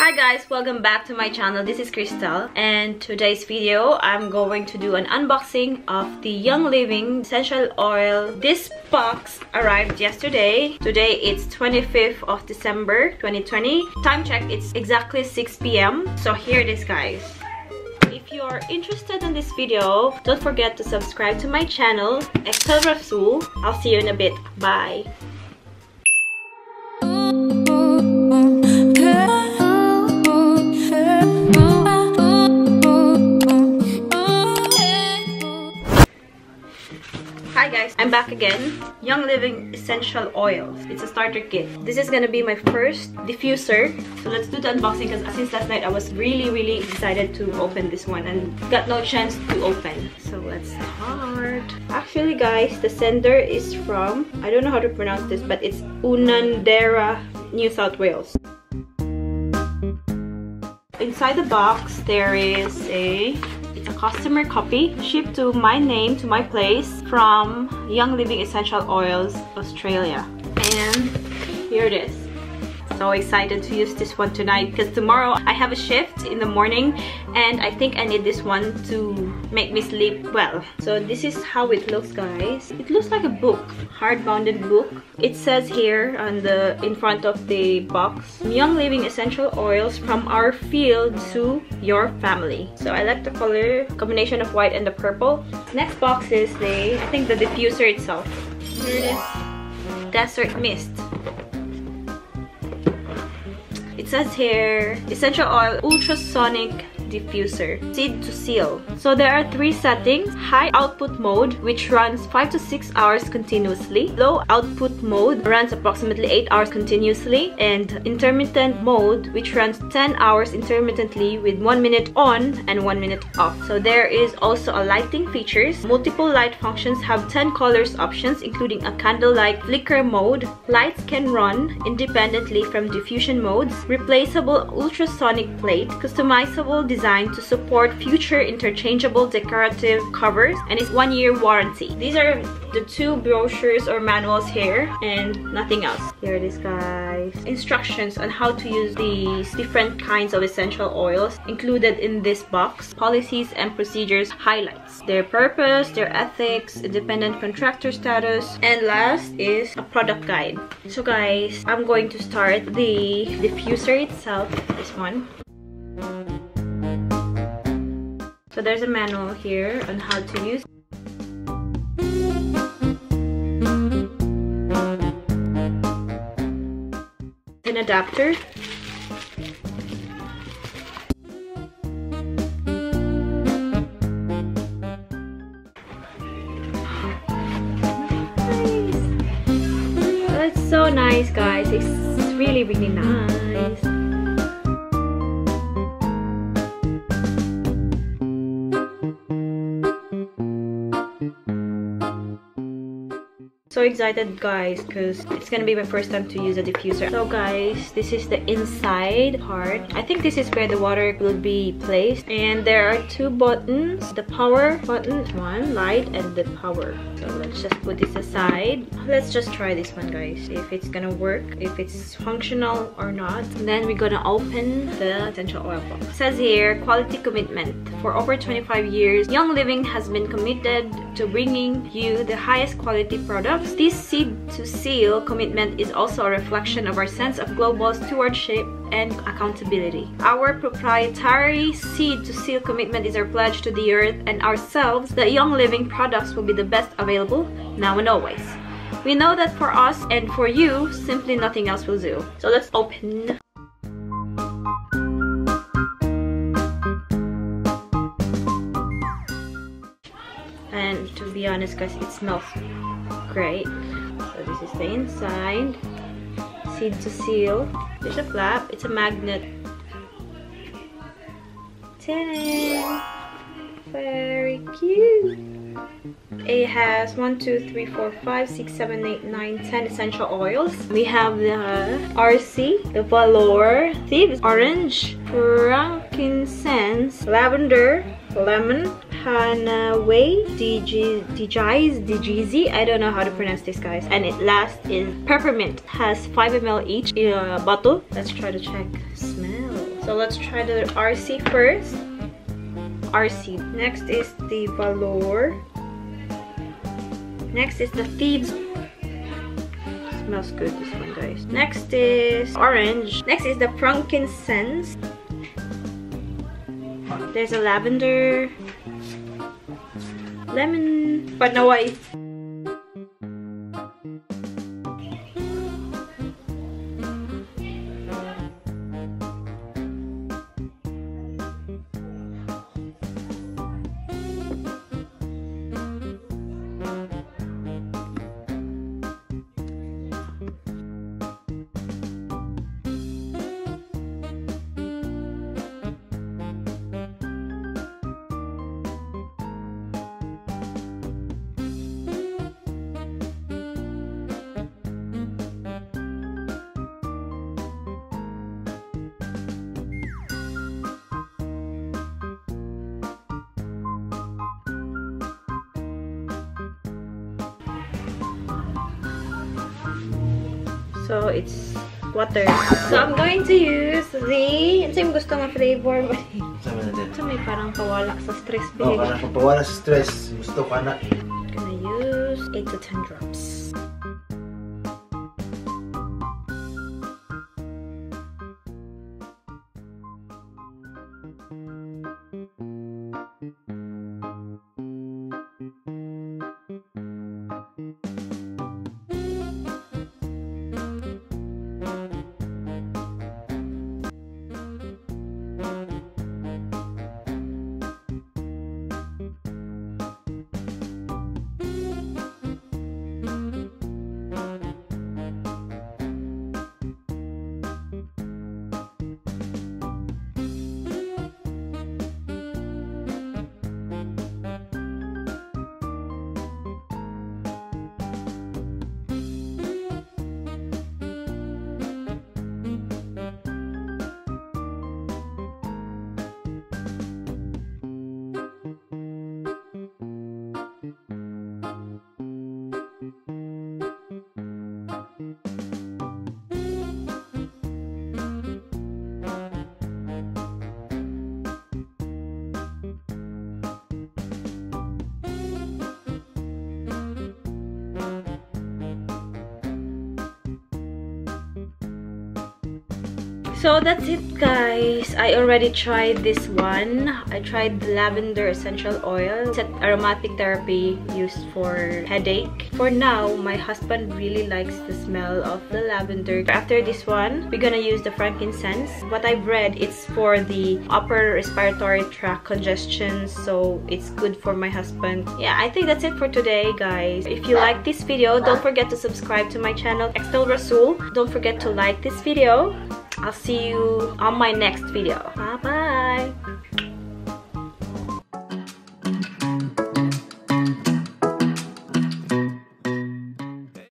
Hi guys, welcome back to my channel. This is Crystel and today's video I'm going to do an unboxing of the Young Living essential oil. This box arrived yesterday. Today it's 25th of December 2020. Time check it's exactly 6 p.m. So here it is guys. If you're interested in this video, don't forget to subscribe to my channel, Xtel. I'll see you in a bit. Bye! I'm back again. Young Living Essential Oils. It's a starter kit. This is gonna be my first diffuser. So let's do the unboxing because since last night I was really really excited to open this one and got no chance to open. So let's start. Actually guys, the sender is from, I don't know how to pronounce this, but it's Unanderra, New South Wales. Inside the box there is a customer copy shipped to my name to my place from Young Living Essential Oils Australia. And here it is so excited to use this one tonight because tomorrow I have a shift in the morning and I think I need this one to make me sleep well. So this is how it looks guys. It looks like a book, hard-bounded book. It says here on the in front of the box, Young Living Essential Oils from our field to your family. So I like the color combination of white and the purple. Next box is the, I think the diffuser itself. Here it is. Desert Mist. Says here, essential oil ultrasonic diffuser seed to seal. So there are three settings high output mode which runs 5 to 6 hours continuously low output mode runs approximately 8 hours continuously and intermittent mode which runs 10 hours intermittently with 1 minute on and 1 minute off. So there is also a lighting features. Multiple light functions have 10 colors options including a candlelight flicker mode. Lights can run independently from diffusion modes. Replaceable ultrasonic plate customizable design designed to support future interchangeable decorative covers and it's one year warranty. These are the two brochures or manuals here and nothing else. Here it is guys. Instructions on how to use these different kinds of essential oils included in this box. Policies and procedures highlights. Their purpose, their ethics, independent contractor status, and last is a product guide. So guys, I'm going to start the diffuser itself, this one. So there's a manual here on how to use an adapter That's so nice guys. It's really really nice. So excited guys because it's gonna be my first time to use a diffuser. So guys this is the inside part. I think this is where the water will be placed. And there are two buttons the power button one light and the power. So let's just put this aside. Let's just try this one guys if it's gonna work if it's functional or not. And then we're gonna open the essential oil box. It says here quality commitment. For over 25 years young living has been committed to bringing you the highest quality products this seed to seal commitment is also a reflection of our sense of global stewardship and accountability. Our proprietary seed to seal commitment is our pledge to the earth and ourselves that Young Living products will be the best available now and always. We know that for us and for you, simply nothing else will do. So let's open. And to be honest guys, it smells great. So this is the inside. Seed to seal. There's a flap. It's a magnet. 10. Very cute. It has 1, 2, 3, 4, 5, 6, 7, 8, 9, 10 essential oils. We have the RC, the Valor, Thieves Orange, Frankincense, Lavender, Lemon, PanAway, Digize, Digizi. I don't know how to pronounce this, guys. And it last is Peppermint. Has 5 ml each bottle. Let's try to check smell. So let's try the RC first. RC. Next is the Valor. Next is the Thieves. Smells good this one guys. Next is orange. Next is the frankincense. There's a lavender. Lemon. But So, it's water. So, I'm going to use the... Ano yung gusto ng flavor? Sama na din. Ito may parang pawala sa stress. Oh, Big. parang pagpawala sa stress. Gusto ka na. gonna use 8 to 10 drops. So that's it guys. I already tried this one. I tried the lavender essential oil. It's an aromatic therapy used for headache. For now, my husband really likes the smell of the lavender. After this one, we're gonna use the frankincense. What I've read, it's for the upper respiratory tract congestion. So it's good for my husband. Yeah, I think that's it for today guys. If you like this video, don't forget to subscribe to my channel, Xtel RaSuL. Don't forget to like this video. I'll see you on my next video. Bye bye.